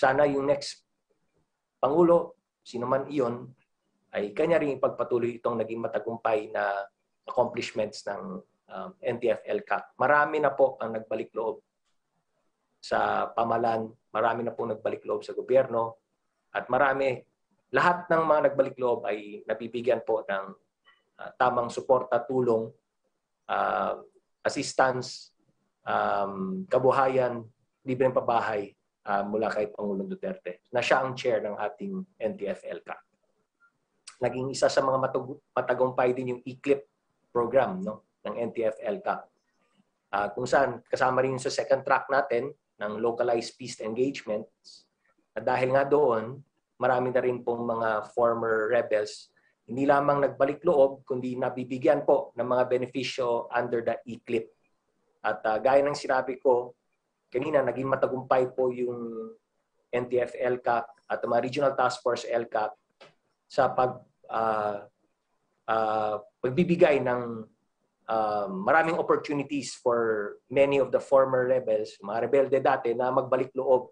sana yung next Pangulo, sino man iyon, ay kanya rin ipagpatuloy itong naging matagumpay na accomplishments ng um, NTF-LCAC. Marami na po ang nagbalik loob sa pamalan, marami na po nagbalik loob sa gobyerno, at marami, lahat ng mga nagbalik loob ay nabibigyan po ng uh, tamang suporta, tulong, uh, assistance, um, kabuhayan, libreng pabahay uh, mula kay Pangulong Duterte na siya ang chair ng ating NTF-LCA. Naging isa sa mga matag- matagumpay din yung ECLIP program no, ng NTF-LCA. Uh, kung saan kasama rin sa second track natin ng localized peace engagements. At dahil nga doon, marami na rin pong mga former rebels hindi lamang nagbalik loob, kundi nabibigyan po ng mga benepisyo under the ECLIP. At uh, gaya ng sinabi ko, kanina naging matagumpay po yung NTF LCAC at mga Regional Task Force LCAC sa pag uh, uh, pagbibigay ng uh, maraming opportunities for many of the former rebels, mga rebelde dati na magbalik loob